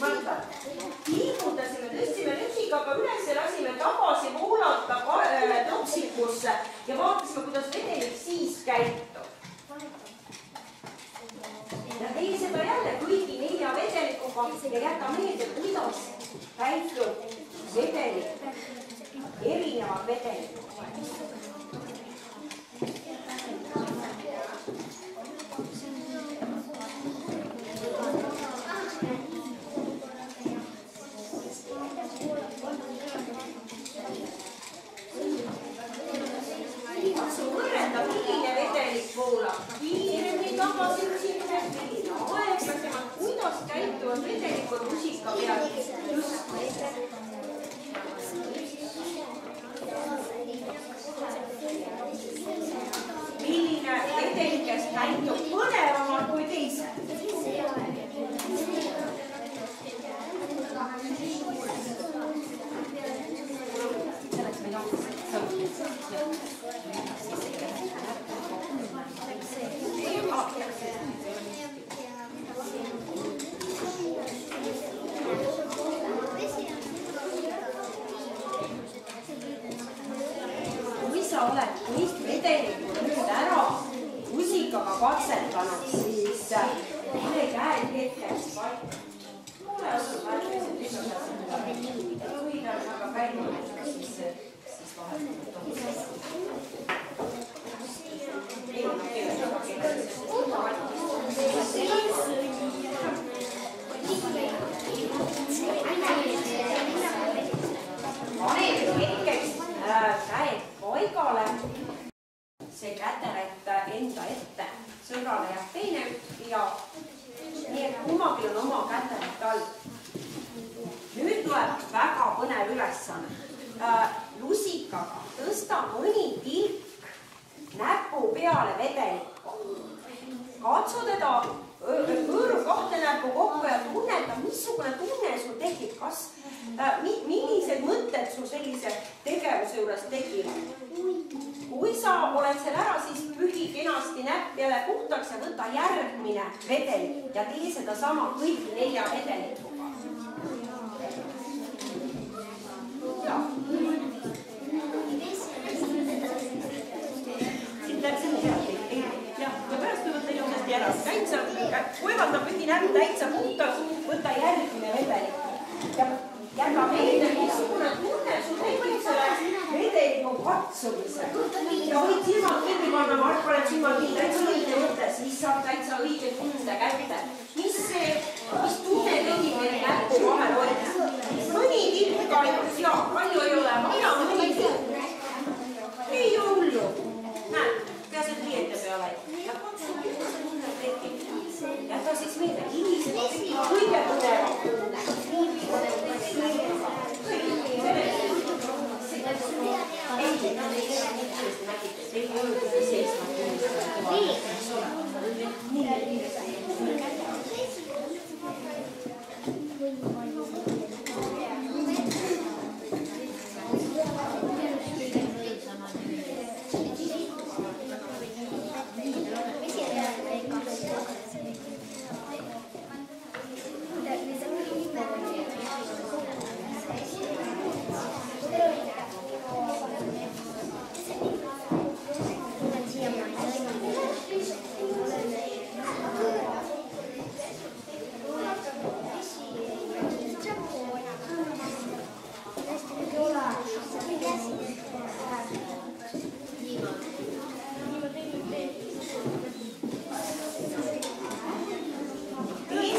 mäletad? liigutasime, tõstsime lusikaga üles, lasime tagasi voolata äh, toksikusse ja vaatasime, kuidas vedelik siis käitub. ja tee seda jälle kõigi nelja vedelikuga ja jäta meelde, kuidas käitub vedelik, erinevad vedelikud. Tõsta mõni tilk näpu peale vedelikku. katsu teda, hõõru kahte näppu kokku ja tunneta, missugune tunne sul tekib, kas äh,, millised mõtted sul sellise tegevuse juures tekivad. kui sa oled selle ära, siis pühi kenasti näpp jälle puhtaks ja võta järgmine vedelik ja tee sedasama kõigi nelja vedelikuga. siit läks see pealt, jah, ja pärast võivad teile uuesti ära, täitsa, pühi näpp täitsa puhtaks, võta järgmine vedelik ja jäta meelde, missugune tunne sul tekib selle vedeliku katsumisel. ja võid silmad kinni panna, Mart paneb silmad kinni, täitsa õige mõte, siis saab täitsa õige tunde kätte. mis see, mis tunne tekib meie näpu vahel hoida? mõni tilk ainult ja palju ei ole vaja, mõni tilk. ei ole hullu. näed, peaasi, et riiete peal ei. ja katsu, kuidas see tunne tekib. jäta siis meelde, hilisema tekib kõige põnevam tunne. Tee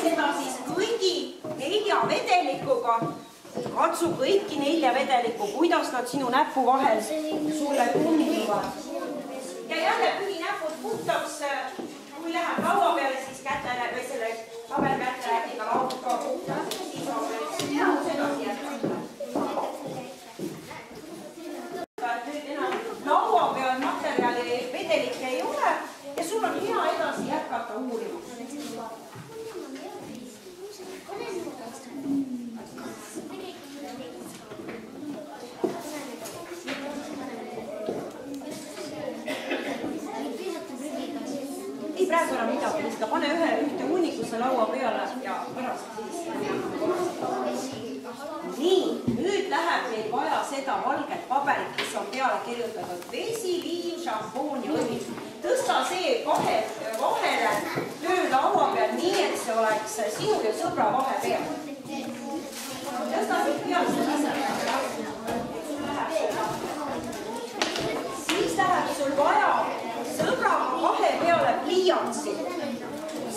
seda siis kõigi nelja vedelikuga. katsu kõiki nelja vedelikku, kuidas nad sinu näpu vahel sulle tunduvad. ja jälle pühi näpud puhtaks. kui läheb laua peale, siis käte või selle paberkäterätiga laud ka puhtaks, siis on veel elus edasi jätkata. nüüd enam laua peal materjali vedelikke ei ole ja sul on hea edasi jätkata uurimust. Peale ja pärast siis. nii, nüüd läheb meil vaja seda valget paberit, mis on peale kirjutatud vesi, liim, šampoon ja õli. tõsta see kahe vahele töölaua peal, nii et see oleks sinu ja sõbra vahepeal. tõsta siit peale seda siis läheb sul vaja sõbraga vahe peale pliiatsi.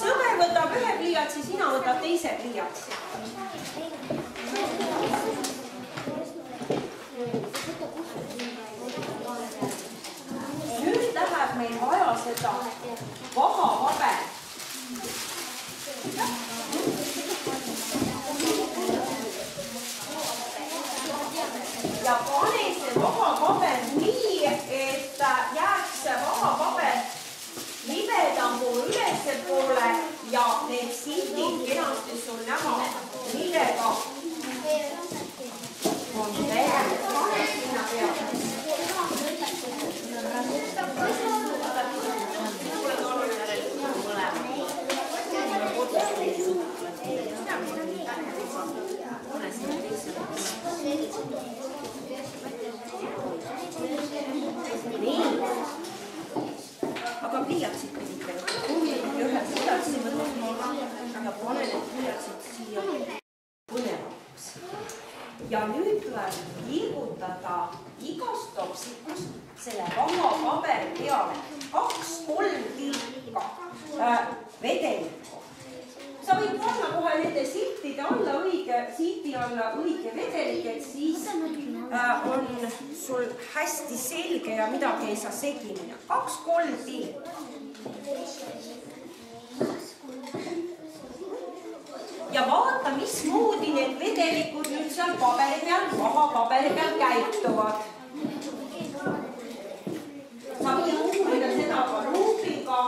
sõber võtab ühe pliiatsi, sina võtad teise pliiatsi. nüüd läheb meil vaja seda vahapaberit. ja pliiatsid siia põnevamaks. ja nüüd tuleb liigutada igast topsikust selle vaba paberi peale kaks-kolm tilka äh, vedelikku. sa võid panna kohe nende siltide alla õige, sildi alla õige vedelik, et siis äh, on sul hästi selge ja midagi ei saa segi minna. kaks-kolm tilka. Ja vaata, mismoodi need vedelikud nüüd seal paberi peal, vahapaberi peal käituvad. sa võid uurida seda ka luubiga,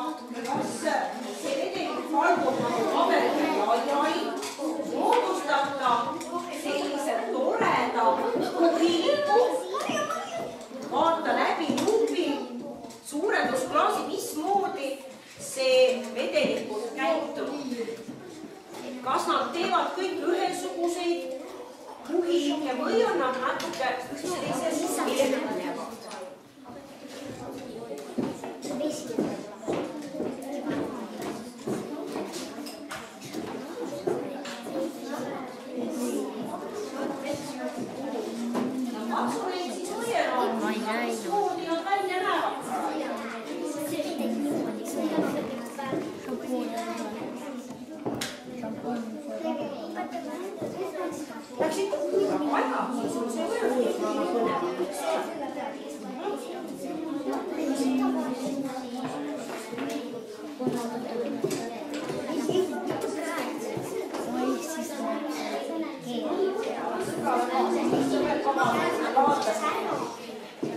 kas see vedelik valgub nagu paberi peal laiali, moodustab ta sellise toreda kuhiku. vaata läbi luubi, suurendusklaasi, mismoodi see vedelikult käitub kas nad teevad kõik ühesuguseid kuhilikke või on nad natuke üksteisest erinevad? katsu neid siis õiendada, mismoodi nad välja näevad. Läksid kuhugi väga, siis on see võimalik väga põnev, eks ole.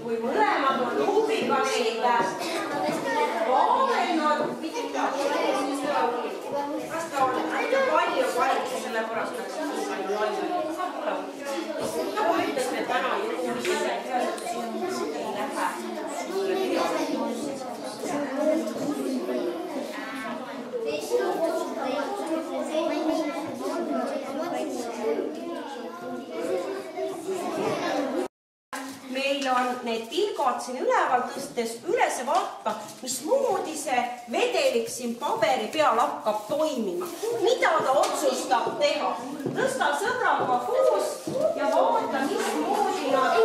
Kui mõlemad on luubiga neid vaadelnud, kas ta on palju valmis, sellepärast et see on nii palju laiali. nagu ütlesime täna juhusele, ei lähe sulle kirja. meil on tilgad siin üleval tõstes üles vaata, mismoodi see vedelik siin paberi peal hakkab toimima. mida ta otsustab teha? tõsta sõbraga koos ja vaata, mismoodi nad